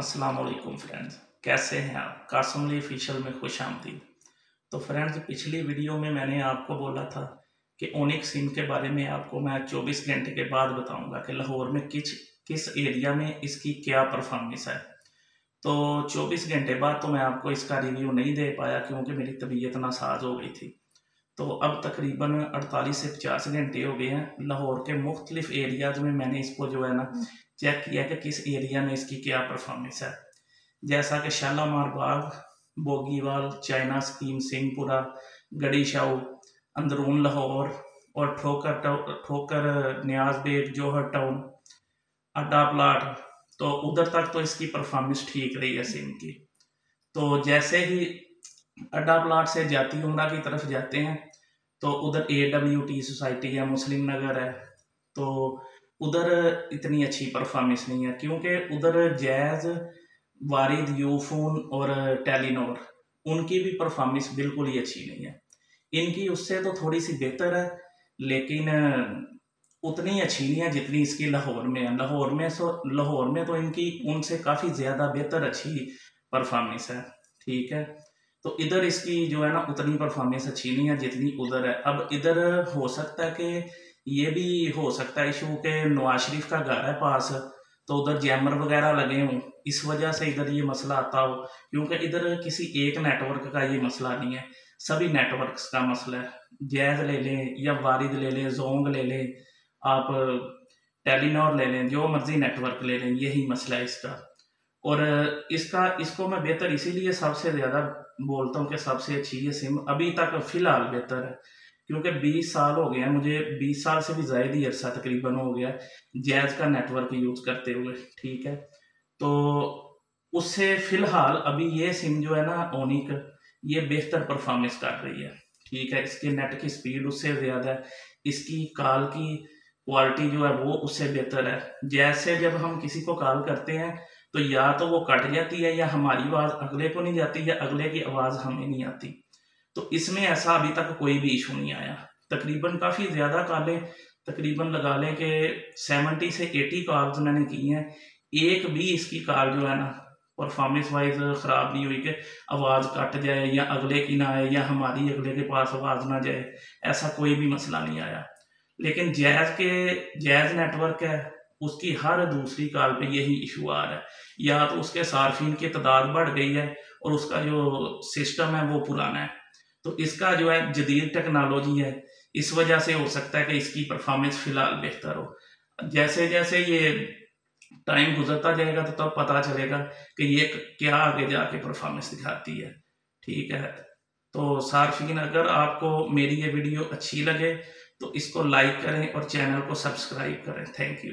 अस्सलाम वालेकुम फ्रेंड्स। कैसे हैं आप? कासम अली ऑफिशियल में खुश आमदीद। तो फ्रेंड्स, पिछली वीडियो में मैंने आपको बोला था कि ओनिक सिम के बारे में आपको मैं 24 घंटे के बाद बताऊँगा कि लाहौर में किस किस एरिया में इसकी क्या परफॉर्मेंस है। तो 24 घंटे बाद तो मैं आपको इसका रिव्यू नहीं दे पाया क्योंकि मेरी तबीयत नासाज हो गई थी। तो अब तकरीबन 48 से पचास घंटे हो गए हैं लाहौर के मुख्तलिफ़ एरियाज़ में मैंने इसको जो है ना चेक किया कि किस एरिया में इसकी क्या परफॉर्मेंस है। जैसा कि शालामार बाग बोगीवाल चाइना स्कीम सिंहपुरा गड़ी शाह अंदरून लाहौर और ठोकर ठोकर न्याज बेग जोहर टाउन अड्डा प्लाट तो उधर तक तो इसकी परफॉर्मेंस ठीक रही है सिम की। तो जैसे ही अड्डा प्लाट से जाती उमरा की तरफ़ जाते हैं तो उधर ए डब्ल्यू टी सोसाइटी है, मुस्लिम नगर है तो उधर इतनी अच्छी परफॉर्मेंस नहीं है, क्योंकि उधर जैज़ वारिद, यूफोन और टेलीनोर, उनकी भी परफॉर्मेंस बिल्कुल ही अच्छी नहीं है। इनकी उससे तो थोड़ी सी बेहतर है, लेकिन, उतनी अच्छी नहीं है जितनी इसकी लाहौर में है। लाहौर में सो, लाहौर में तो इनकी, उनसे काफ़ी ज़्यादा बेहतर अच्छी परफॉर्मेंस है, ठीक है? तो इधर इसकी जो है ना उतनी परफॉर्मेंस अच्छी नहीं है जितनी उधर है। अब इधर हो सकता है कि ये भी हो सकता है इशू के नवाज़ शरीफ का घर है पास तो उधर जैमर वगैरह लगे हों। इस वजह से इधर ये मसला आता हो, क्योंकि इधर किसी एक नेटवर्क का ये मसला नहीं है। सभी नेटवर्क्स का मसला है। जैज ले लें या वारिद ले लें, जोंग ले लें, आप टेलीनॉर ले लें, जो मर्ज़ी नेटवर्क ले लें, यही मसला है इसका। और इसका, इसको मैं बेहतर इसीलिए सबसे ज़्यादा बोलता हूँ कि सबसे अच्छी ये सिम अभी तक फ़िलहाल बेहतर है। क्योंकि 20 साल हो गया मुझे 20 साल से भी ज़्यादा ही अरसा तकरीबन हो गया जैज़ का नेटवर्क यूज़ करते हुए, ठीक है? तो उससे फ़िलहाल अभी ये सिम जो है ना ओनिक, ये बेहतर परफॉर्मेंस कर रही है, ठीक है? इसके नेट की स्पीड उससे ज़्यादा है, इसकी कॉल की क्वालिटी जो है वो उससे बेहतर है। जैसे जब हम किसी को कॉल करते हैं तो या तो वो कट जाती है या हमारी आवाज़ अगले को नहीं जाती या अगले की आवाज़ हमें नहीं आती। तो इसमें ऐसा अभी तक कोई भी इशू नहीं आया। तकरीबन काफ़ी ज़्यादा कॉलें तकरीबन लगा लें कि सेवेंटी से एटी कॉल्स मैंने की हैं। एक भी इसकी कॉल जो है ना परफॉर्मेंस वाइज ख़राब नहीं हुई कि आवाज़ कट जाए या अगले की ना आए या हमारी अगले के पास आवाज़ ना जाए, ऐसा कोई भी मसला नहीं आया। लेकिन जैज़ के, जैज़ नेटवर्क है उसकी हर दूसरी कॉल पे यही इशू आ रहा है। या तो उसके सार्फिन की तादाद बढ़ गई है और उसका जो सिस्टम है वो पुराना है। तो इसका जो है जदीद टेक्नोलॉजी है, इस वजह से हो सकता है कि इसकी परफॉर्मेंस फ़िलहाल बेहतर हो। जैसे जैसे ये टाइम गुजरता जाएगा तो तब तो पता चलेगा कि ये क्या आगे जाके परफॉर्मेंस दिखाती है। ठीक है? तो सार्फिन अगर आपको मेरी ये वीडियो अच्छी लगे तो इसको लाइक करें और चैनल को सब्सक्राइब करें। Thank you